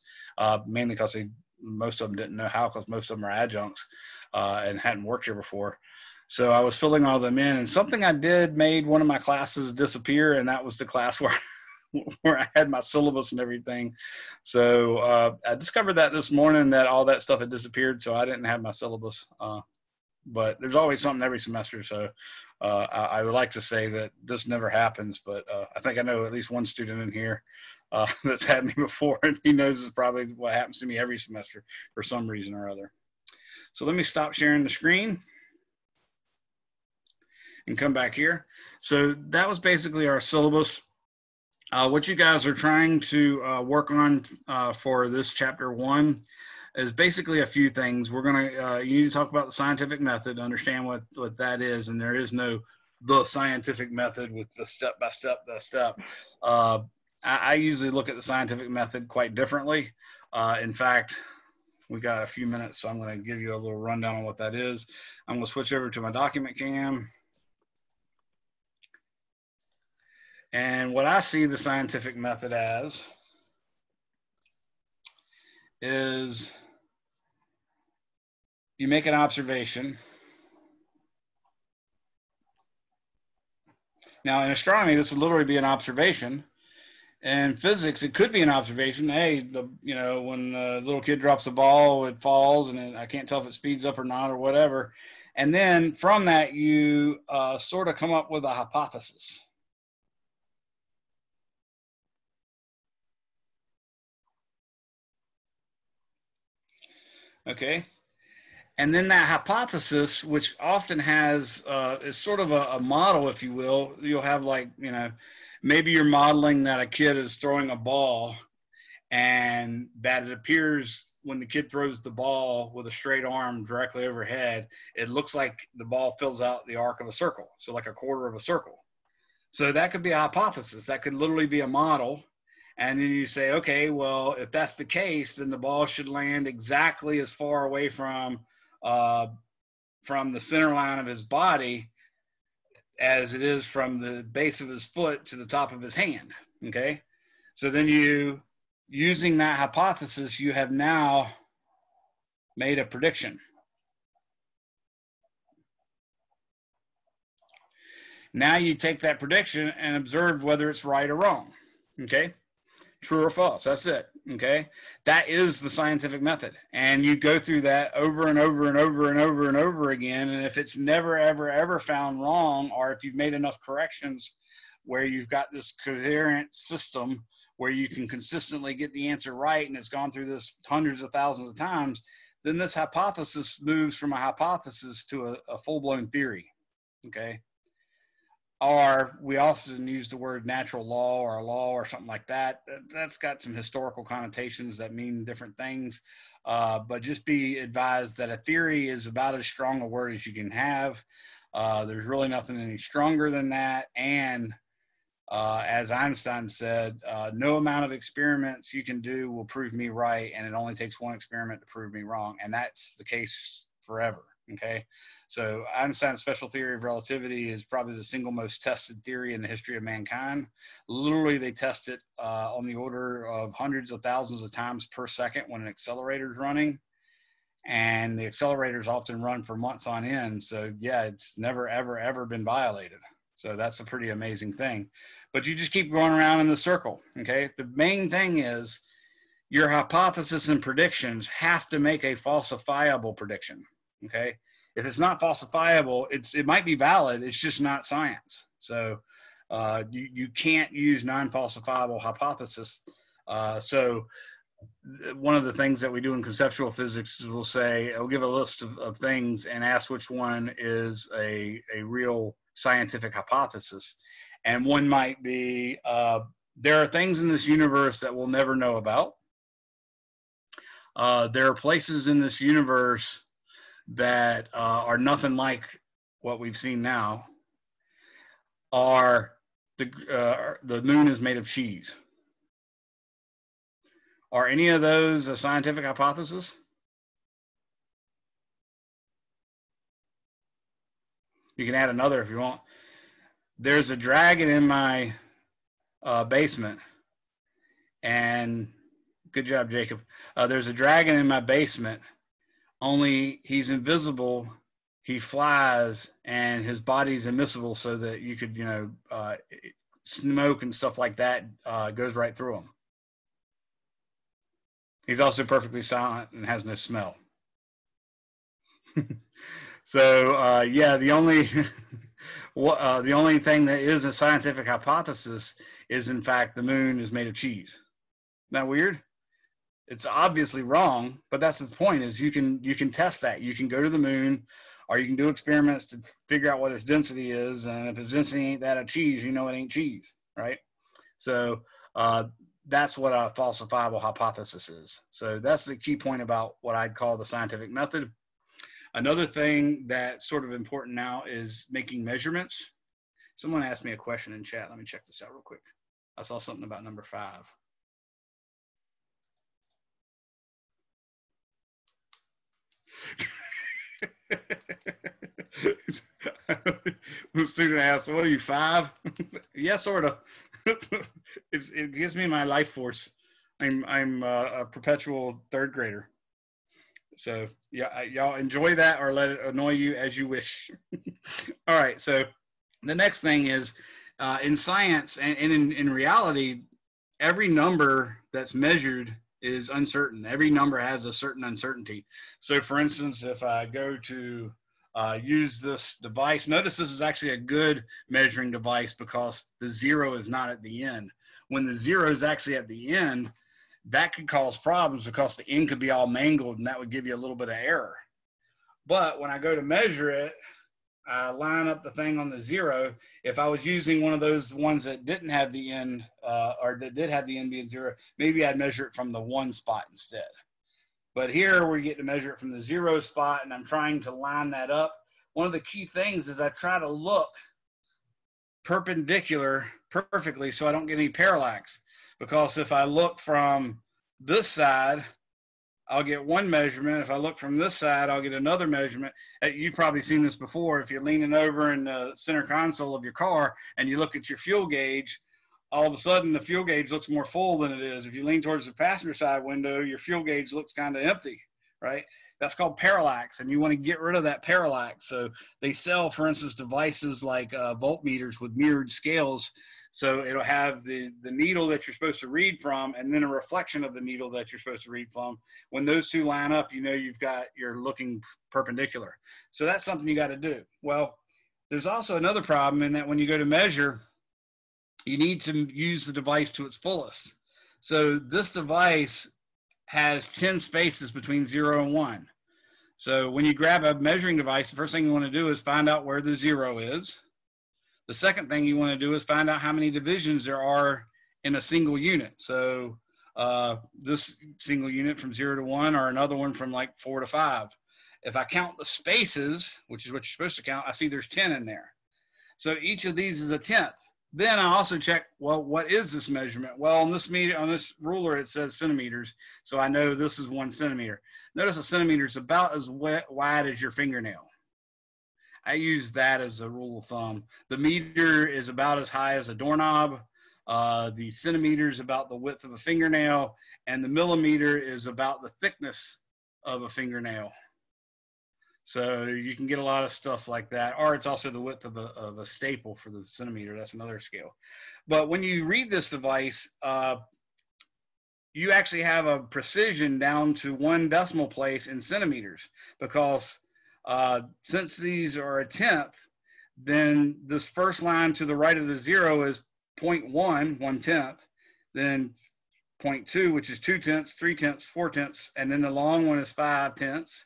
mainly because they most of them didn't know how, because most of them are adjuncts and hadn't worked here before. So I was filling all them in, and something I did made one of my classes disappear, and that was the class where where I had my syllabus and everything. So uh, I discovered that this morning that all that stuff had disappeared, so I didn't have my syllabus. Uh, but there's always something every semester, so uh, I, I, would like to say that this never happens, but uh, I think I know at least one student in here uh, that's had me before, and he knows it's probably what happens to me every semester for some reason or other. So let me stop sharing the screen and come back here. So that was basically our syllabus. Uh, what you guys are trying to uh, work on uh, for this chapter one is basically a few things. We're gonna uh, you need to talk about the scientific method, understand what what that is, and there is no the scientific method with the step by step by step. Uh, I, I, usually look at the scientific method quite differently. Uh, in fact, we got a few minutes, so I'm to give you a little rundown on what that is. I'm to switch over to my document cam. And what I see the scientific method as is you make an observation. Now, in astronomy, this would literally be an observation. In physics, it could be an observation. Hey, the you know when the little kid drops a ball, it falls, and it, I can't tell if it speeds up or not or whatever. And then from that, you uh, sort of come up with a hypothesis. Okay. And then that hypothesis, which often has, uh, is sort of a, a model, if you will. You'll have like, you know, maybe you're modeling that a kid is throwing a ball and that it appears when the kid throws the ball with a straight arm directly overhead, it looks like the ball fills out the arc of a circle. So like a quarter of a circle. So that could be a hypothesis. That could literally be a model and then you say, okay, well, if that's the case, then the ball should land exactly as far away from uh, from the center line of his body as it is from the base of his foot to the top of his hand. Okay, so then you, using that hypothesis, you have now made a prediction. Now you take that prediction and observe whether it's right or wrong. Okay true or false. That's it. Okay. That is the scientific method. And you go through that over and over and over and over and over again. And if it's never, ever, ever found wrong, or if you've made enough corrections where you've got this coherent system where you can consistently get the answer right and it's gone through this hundreds of thousands of times, then this hypothesis moves from a hypothesis to a, a full blown theory. Okay. Or we often use the word natural law or law or something like that. That's got some historical connotations that mean different things. Uh, but just be advised that a theory is about as strong a word as you can have. Uh, there's really nothing any stronger than that. And uh, as Einstein said, uh, no amount of experiments you can do will prove me right, and it only takes one experiment to prove me wrong. And that's the case forever. Okay. So Einstein's special theory of relativity is probably the single most tested theory in the history of mankind. Literally, they test it uh, on the order of hundreds of thousands of times per second when an accelerator is running. And the accelerators often run for months on end. So yeah, it's never, ever, ever been violated. So that's a pretty amazing thing. But you just keep going around in the circle. Okay. The main thing is your hypothesis and predictions have to make a falsifiable prediction. Okay if it's not falsifiable, it's it might be valid. It's just not science. So uh, you you can't use non-falsifiable hypothesis. Uh, so one of the things that we do in conceptual physics is we'll say we'll give a list of, of things and ask which one is a a real scientific hypothesis, and one might be uh, there are things in this universe that we'll never know about. Uh, there are places in this universe that uh, are nothing like what we've seen now are the uh, the moon is made of cheese. Are any of those a scientific hypothesis? You can add another if you want. There's a dragon in my uh, basement, and good job, Jacob. Uh, there's a dragon in my basement only he's invisible. He flies and his body's immiscible so that you could you know uh, smoke and stuff like that uh, goes right through him. He's also perfectly silent and has no smell. So uh, yeah the only uh, the only thing that is a scientific hypothesis is in fact the moon is made of cheese. Isn't that weird it's obviously wrong but that's the point is you can you can test that. You can go to the moon or you can do experiments to figure out what its density is. And if its density ain't that of cheese you know it ain't cheese right? So uh, that's what a falsifiable hypothesis is. So that's the key point about what i'd call the scientific method. Another thing that's sort of important now is making measurements. Someone asked me a question in chat. Let me check this out real quick. I saw something about number five the student asks, "What are you five? yeah, sort of. it gives me my life force. I'm I'm uh, a perpetual third grader. So yeah, y'all enjoy that or let it annoy you as you wish. All right. So the next thing is uh, in science and, and in, in reality, every number that's measured is uncertain. Every number has a certain uncertainty. So, for instance, if I go to uh, use this device, notice this is actually a good measuring device because the zero is not at the end. When the zero is actually at the end, that could cause problems because the end could be all mangled and that would give you a little bit of error. But when I go to measure it, I line up the thing on the zero. If I was using one of those ones that didn't have the end, uh, or that did have the end being zero, maybe I'd measure it from the one spot instead. But here we get to measure it from the zero spot, and I'm trying to line that up. One of the key things is I try to look perpendicular perfectly so I don't get any parallax. Because if I look from this side, I'll get one measurement. If I look from this side, I'll get another measurement. Uh, you've probably seen this before. If you're leaning over in the center console of your car and you look at your fuel gauge, all of a sudden the fuel gauge looks more full than it is. If you lean towards the passenger side window, your fuel gauge looks kind of empty, right? That's called parallax, and you want to get rid of that parallax. So they sell, for instance, devices like uh, voltmeters with mirrored scales so it'll have the, the needle that you're supposed to read from and then a reflection of the needle that you're supposed to read from. When those two line up, you know you've got, you're looking perpendicular. So that's something you got to do. Well, there's also another problem in that when you go to measure, you need to use the device to its fullest. So this device has 10 spaces between zero and one. So when you grab a measuring device, the first thing you want to do is find out where the zero is The second thing you want to do is find out how many divisions there are in a single unit. So uh, this single unit from zero to one or another one from like four to five. If I count the spaces, which is what you're supposed to count, I see there's 10 in there. So each of these is a tenth. Then I also check, well, what is this measurement? Well, on this meter, on this ruler, it says centimeters. So I know this is one centimeter. Notice a centimeter is about as wide as your fingernail. I use that as a rule of thumb. The meter is about as high as a doorknob. Uh, the centimeter is about the width of a fingernail, and the millimeter is about the thickness of a fingernail. So you can get a lot of stuff like that, or it's also the width of a, of a staple for the centimeter. That's another scale. But when you read this device, uh, you actually have a precision down to one decimal place in centimeters because uh, since these are a tenth, then this first line to the right of the zero is 0.1, one tenth, then 0.2, which is two tenths, three tenths, four tenths, and then the long one is five tenths,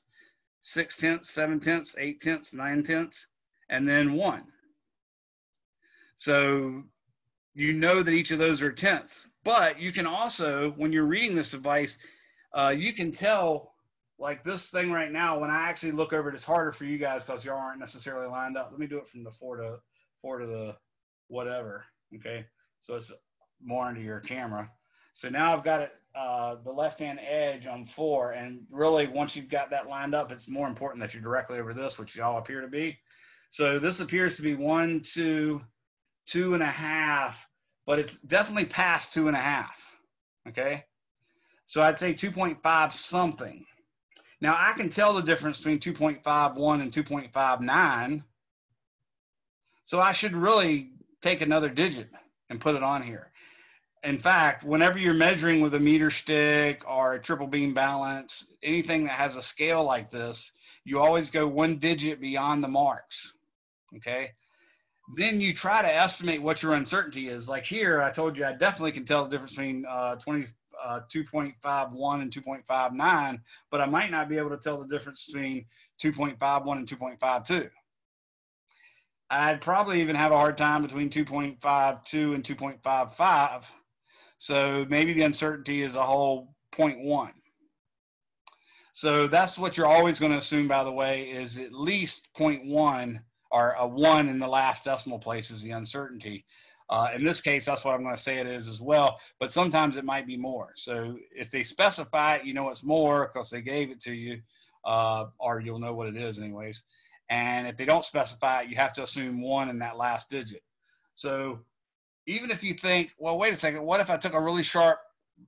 six tenths, seven tenths, eight tenths, nine tenths, and then one. So you know that each of those are tenths. But you can also, when you're reading this device, uh, you can tell like this thing right now, when I actually look over it, it's harder for you guys because y'all aren't necessarily lined up. Let me do it from the four to four to the whatever. Okay. So it's more into your camera. So now I've got it, uh, the left-hand edge on four. And really, once you've got that lined up, it's more important that you're directly over this, which y'all appear to be. So this appears to be one, two, two and a half, but it's definitely past two and a half. Okay. So I'd say 2.5 something. Now I can tell the difference between 2.51 and 2.59. So I should really take another digit and put it on here. In fact, whenever you're measuring with a meter stick or a triple beam balance, anything that has a scale like this, you always go one digit beyond the marks. Okay. Then you try to estimate what your uncertainty is. Like here, I told you I definitely can tell the difference between uh, 20, uh, 2.51 and 2.59, but I might not be able to tell the difference between 2.51 and 2.52. I'd probably even have a hard time between 2.52 and 2.55. So maybe the uncertainty is a whole 0.1. So that's what you're always going to assume, by the way, is at least 0.1 or a one in the last decimal place is the uncertainty. Uh, in this case, that's what I'm going to say it is as well, but sometimes it might be more. So if they specify it, you know it's more because they gave it to you, uh, or you'll know what it is anyways. And if they don't specify it, you have to assume one in that last digit. So even if you think, well, wait a second, what if I took a really sharp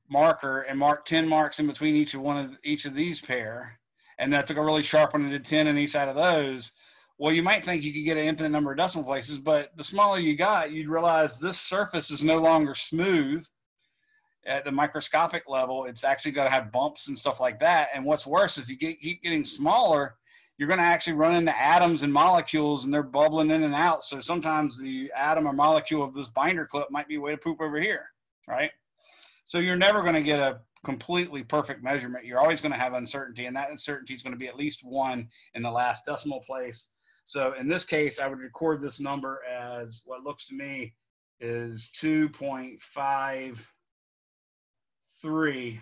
marker and marked 10 marks in between each of one of each of these pair, and then I took a really sharp one and did 10 on each side of those, well, you might think you could get an infinite number of decimal places, but the smaller you got, you'd realize this surface is no longer smooth at the microscopic level. It's actually going to have bumps and stuff like that. And what's worse, if you get, keep getting smaller, you're going to actually run into atoms and molecules and they're bubbling in and out. So sometimes the atom or molecule of this binder clip might be way to poop over here, right? So you're never going to get a completely perfect measurement. You're always going to have uncertainty, and that uncertainty is going to be at least one in the last decimal place. So in this case, I would record this number as what looks to me is 2.53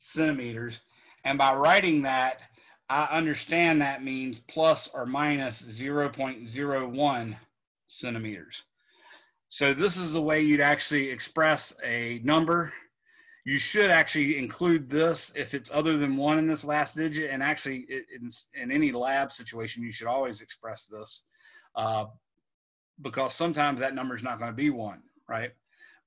centimeters. And by writing that, I understand that means plus or minus 0.01 centimeters. So this is the way you'd actually express a number you should actually include this if it's other than one in this last digit. And actually, in, in any lab situation, you should always express this uh, because sometimes that number is not going to be one, right?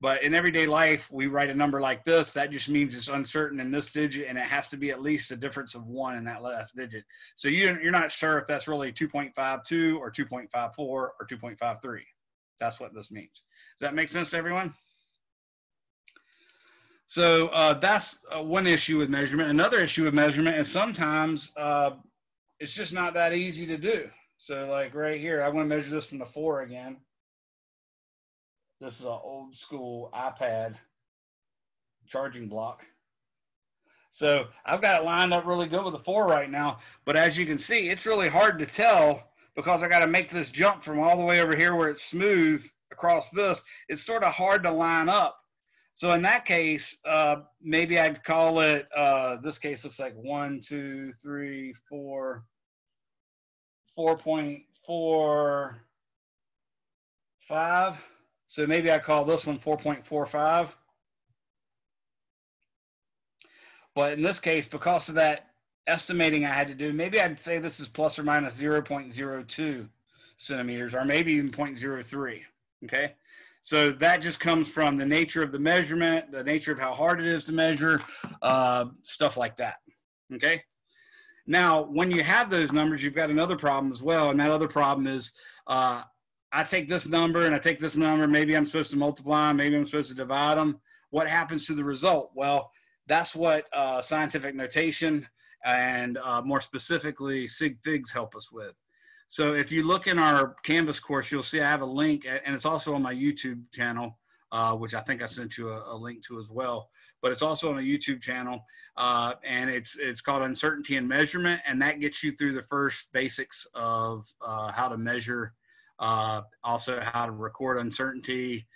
But in everyday life, we write a number like this. That just means it's uncertain in this digit, and it has to be at least a difference of one in that last digit. So you, you're not sure if that's really 2.52 or 2.54 or 2.53. That's what this means. Does that make sense to everyone? So uh, that's uh, one issue with measurement. Another issue with measurement is sometimes uh, it's just not that easy to do. So like right here, I want to measure this from the four again. This is an old school iPad charging block. So I've got it lined up really good with the four right now. But as you can see, it's really hard to tell because I got to make this jump from all the way over here where it's smooth across this, it's sort of hard to line up. So in that case, uh, maybe I'd call it, uh, this case looks like one, two, three, four, 4.45. So maybe I call this one 4.45. But in this case, because of that estimating I had to do, maybe I'd say this is plus or minus 0.02 centimeters, or maybe even 0.03. Okay. So that just comes from the nature of the measurement, the nature of how hard it is to measure, uh, stuff like that. Okay. Now, when you have those numbers, you've got another problem as well. And that other problem is uh, I take this number and I take this number. Maybe I'm supposed to multiply them. Maybe I'm supposed to divide them. What happens to the result? Well, that's what uh, scientific notation and uh, more specifically sig figs help us with. So if you look in our Canvas course, you'll see I have a link, and it's also on my YouTube channel, uh, which I think I sent you a, a, link to as well. But it's also on a YouTube channel, uh, and it's it's called Uncertainty and Measurement, and that gets you through the first basics of uh, how to measure, uh, also how to record uncertainty,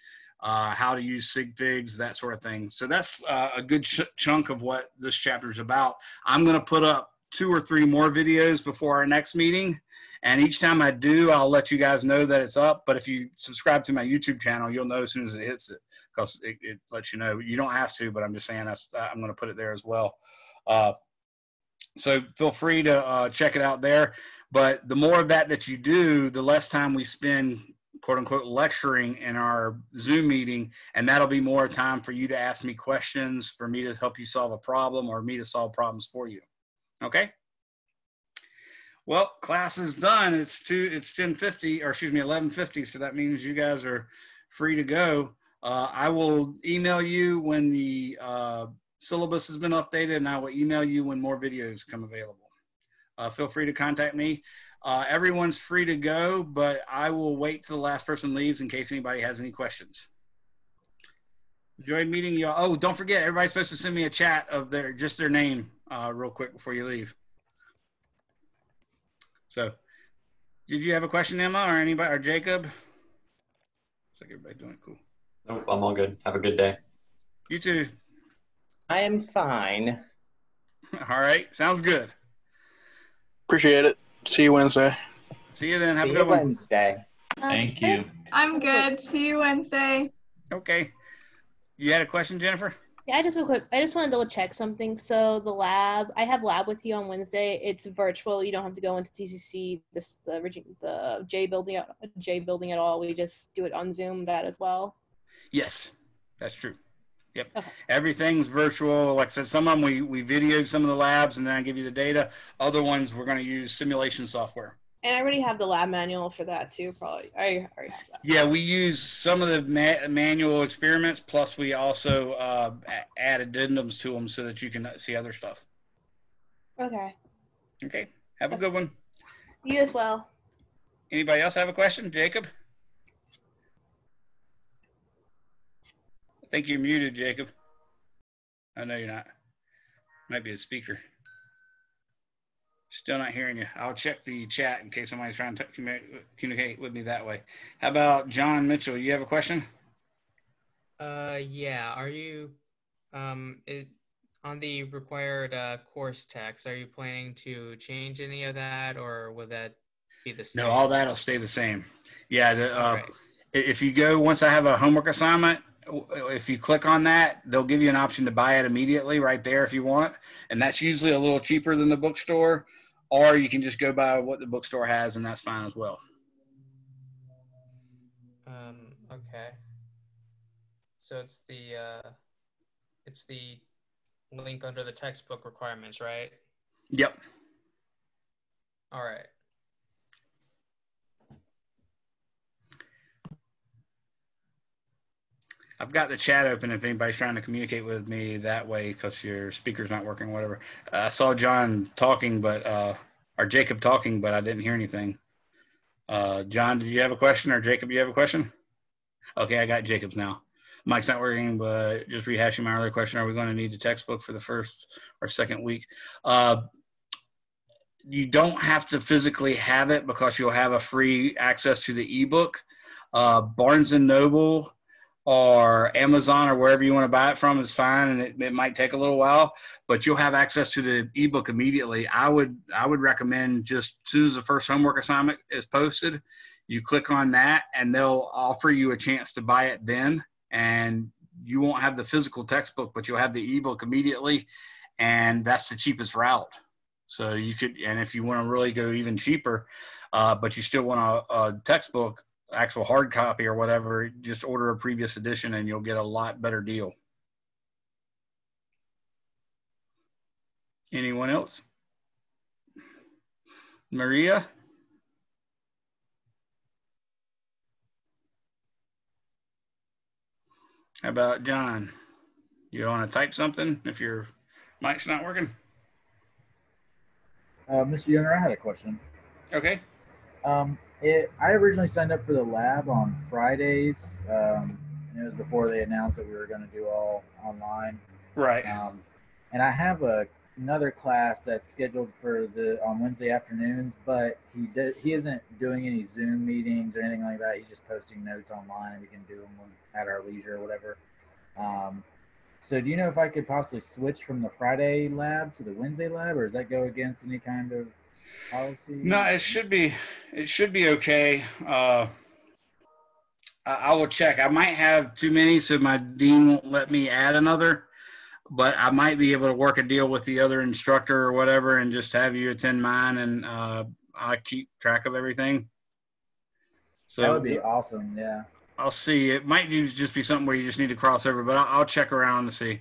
uh, how to use sig figs, that sort of thing. So that's uh, a good ch chunk of what this chapter is about. I'm going to put up two or three more videos before our next meeting. And each time I do, I'll let you guys know that it's up. But if you subscribe to my YouTube channel, you'll know as soon as it hits it because it, it lets you know. You don't have to, but I'm just saying that's, I'm going to put it there as well. Uh, so feel free to uh, check it out there. But the more of that that you do, the less time we spend quote unquote lecturing in our Zoom meeting, and that'll be more time for you to ask me questions, for me to help you solve a problem, or me to solve problems for you. Okay. Well, class is done. It's two. It's ten fifty, or excuse me, eleven fifty. So that means you guys are free to go. Uh, I will email you when the uh, syllabus has been updated, and I will email you when more videos come available. Uh, feel free to contact me. Uh, everyone's free to go, but I will wait till the last person leaves in case anybody has any questions. Enjoyed meeting you. Oh, don't forget, everybody's supposed to send me a chat of their just their name uh, real quick before you leave. So, did you have a question, Emma, or anybody, or Jacob? Looks like everybody doing cool. Nope, I'm all good. Have a good day. You too. I am fine. All right, sounds good. Appreciate it. See you Wednesday. See you then. Have See a you good one. Wednesday. Thank you. I'm good. See you Wednesday. Okay. You had a question, Jennifer? Yeah, I just real quick. I just want to double check something. So the lab, I have lab with you on Wednesday. It's virtual. You don't have to go into TCC, this the the J building, J building at all. We just do it on Zoom. That as well. Yes, that's true. Yep. Okay. Everything's virtual. Like I said, some of them we, we videoed some of the labs and then I give you the data. Other ones we're going to use simulation software. And I already have the lab manual for that too. Probably I already have that. Yeah, we use some of the ma- manual experiments, plus we also uh, add addendums to them so that you can see other stuff. Okay. Okay. Have a good one. You as well. Anybody else have a question? Jacob? I think you're muted, Jacob. I know you're not. Might be a speaker. Still not hearing you. I'll check the chat in case somebody's trying to communicate with me that way. How about John Mitchell? You have a question? Uh, yeah. Are you, um, it, on the required uh, course text, are you planning to change any of that, or will that be the same? No, all that'll stay the same. Yeah. The, uh, Alright. if you go once I have a homework assignment, if you click on that, they'll give you an option to buy it immediately right there if you want, and that's usually a little cheaper than the bookstore. Or you can just go by what the bookstore has, and that's fine as well. Um, okay. So it's the uh, it's the link under the textbook requirements, right? Yep. All right. I've got the chat open if anybody's trying to communicate with me that way because your speaker's not working, whatever. Uh, I saw John talking, but uh, or Jacob talking, but I didn't hear anything. Uh, John, did you have a question, or Jacob, you have a question? Okay, I got Jacob's now. Mic's not working, but just rehashing my earlier question: Are we going to need a textbook for the first or second week? Uh, you don't have to physically have it because you'll have a free access to the ebook. Uh, Barnes and Noble or Amazon or wherever you want to buy it from is fine, and it, it might take a little while, but you'll have access to the ebook immediately. I would I would recommend just as soon as the first homework assignment is posted, you click on that, and they'll offer you a chance to buy it then, and you won't have the physical textbook, but you'll have the ebook immediately, and that's the cheapest route. So you could, and if you want to really go even cheaper, uh, but you still want a, a textbook, actual hard copy or whatever, just order a previous edition and you'll get a lot better deal. Anyone else? Maria? How about John? You want to type something if your mic's not working? Uh, Mr. Younger, I had a question. Okay. Um, it, I originally signed up for the lab on Fridays. Um, and it was before they announced that we were going to do all online. Right. Um, and I have a, another class that's scheduled for the on Wednesday afternoons, but he did, he isn't doing any Zoom meetings or anything like that. He's just posting notes online, and we can do them at our leisure or whatever. Um, so, do you know if I could possibly switch from the Friday lab to the Wednesday lab, or does that go against any kind of policy? No, it should be it should be okay. Uh, I, I will check. I might have too many, so my dean won't let me add another. But I might be able to work a deal with the other instructor or whatever, and just have you attend mine, and uh, I keep track of everything. So that would be awesome. Yeah. I'll see. It might just be something where you just need to cross over, but I'll, I'll check around to see.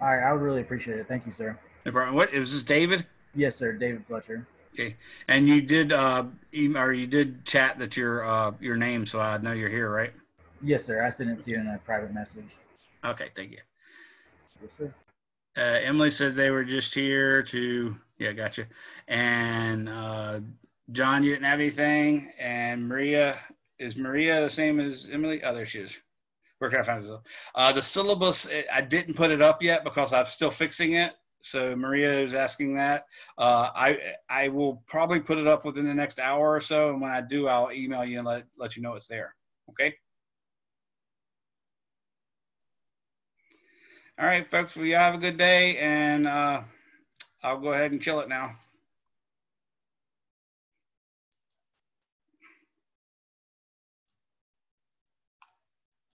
All right, I would really appreciate it. Thank you, sir. No problem. What is this, David? Yes, sir, David Fletcher. Okay, and you did uh, email or you did chat that your uh, your name, so I know you're here, right? Yes, sir. I sent it to you in a private message. Okay, thank you. Yes, sir. Uh, Emily said they were just here to yeah, gotcha. And uh, John, you didn't have anything, and Maria is Maria the same as Emily? Oh, there she is. Where can I find this? Uh, the syllabus, I didn't put it up yet because I'm still fixing it. So Maria is asking that. Uh, I I will probably put it up within the next hour or so, and when I do, I'll email you and let let you know it's there. Okay. All right, folks. Well, have a good day, and uh, I'll go ahead and kill it now.